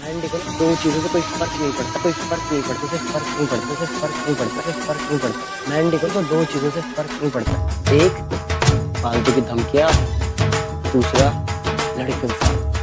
मैंडिकल दो चीज़ों से कोई फ़र्क नहीं पड़ता, कोई फ़र्क नहीं पड़ता उसे फ़र्क नहीं पड़ता उसे फ़र्क नहीं पड़ता उसे फ़र्क नहीं पड़ता। मैंडिकल को दो चीज़ों से फ़र्क नहीं पड़ता। एक, फालतू की धमकियाँ, दूसरा, लड़के के साथ।